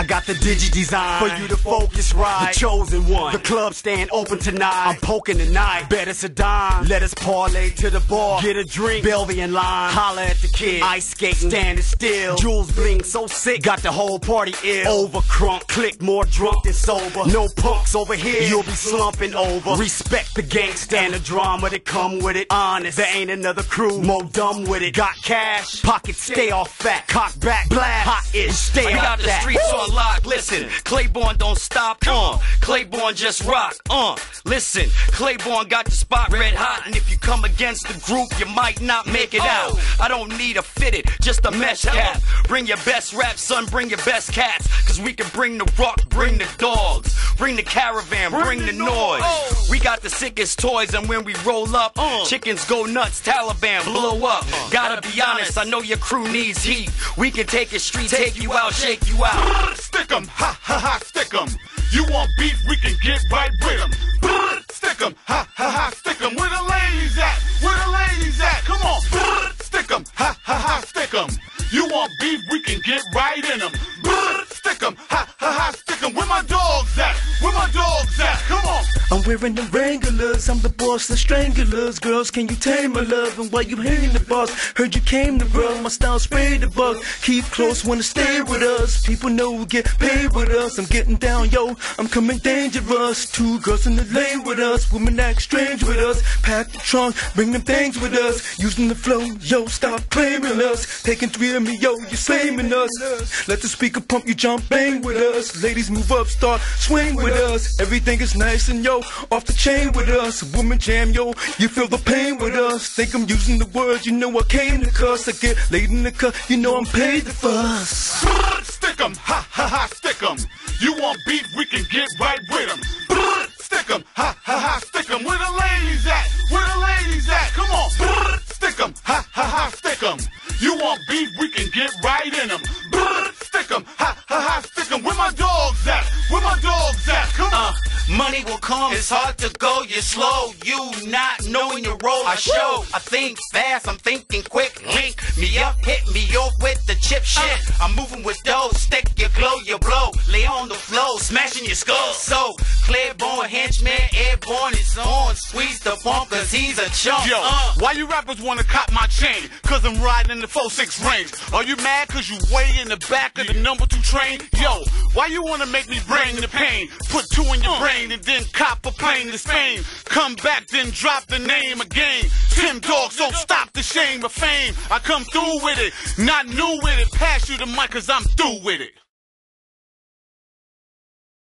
I got the digi design for you to focus right. The chosen one. The club stand open tonight. I'm poking tonight. Bet it's a dime. Let us parlay to the bar. Get a drink. Belvy and lime. Holla at the kid. Ice skating. Standing still. Jewels bling so sick. Got the whole party ill. Over crunk. Click more drunk than sober. No punks over here. You'll be slumping over. Respect the gangsta and the drama that come with it. Honest. There ain't another crew more dumb with it. Got cash. Pockets stay off fat. Cock back. Blast. Hot ish. Stay We out got the that. On lock. Listen, Clayborne don't stop. Uh, Clayborne just rock. Uh, listen, Clayborne got the spot red hot, and if you come against the group, you might not make it out. I don't need a fitted, just a mesh cap. Bring your best rap, son. Bring your best cats, cause we can bring the rock, bring the dogs, bring the caravan, bring the noise. We got the sickest toys, and when we roll up, uh. chickens go nuts. Taliban blow up. Uh. Gotta be honest, I know your crew needs heat. We can take it street, take you out, shake you out. Stick 'em, ha ha ha, stick 'em. You want beef, we can get right with 'em. Stick 'em, ha ha ha, stick 'em. Where the ladies at? Where the ladies at? Come wearing the Wranglers, I'm the boss, the stranglers. Girls, can you tame my love? And while you hanging the boss, heard you came to rub. My style spray the bug. Keep close, wanna stay with us. People know we get paid with us. I'm getting down, yo. I'm coming dangerous. Two girls in the lane with us. Women act strange with us. Pack the trunk, bring them things with us. Using the flow, yo, stop claiming us. Taking three of me, yo, you slaming us. Let the speaker pump, you jump bang with us. Ladies move up, start swing with us. Everything is nice and yo, off the chain with us. Woman jam, yo, you feel the pain with us. Think I'm using the words, you know I came to cuss. I get laid in the cut, you know I'm paid to fuss. Stick 'em, ha ha ha, stick 'em. You want beef, we can get right with 'em. Stick 'em, ha ha ha, stick 'em. Where the ladies at? Where the ladies at? Come on. Stick 'em, ha ha ha, stick 'em. You want beef, we can get right in 'em. Money will come, it's hard to go, you're slow. You not knowing your role, I show. I think fast, I'm thinking quick. Link me up, hit me off with the chip shit. Uh. I'm moving with dough, stick your glow, your blow. Lay on the floor, smashing your skull. So, Clayborne, henchman, airborne, it's on. Squeeze the pump, cause he's a chump. Yo, Uh, why you rappers wanna cop my chain? Cause I'm riding in the 4-6 range. Are you mad cause you way in the back of the number two train? Yo, why you wanna make me bring the pain? Put two in your brain and then cop a plane to Spain. Come back, then drop the name again. Tim Dog, so stop the shame of fame. I come through with it, not new with it. Pass you the mic cause I'm through with it.